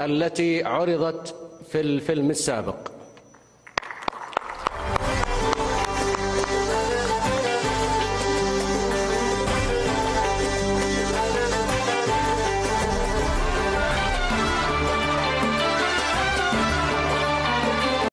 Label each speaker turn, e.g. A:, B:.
A: التي عرضت في الفيلم السابق.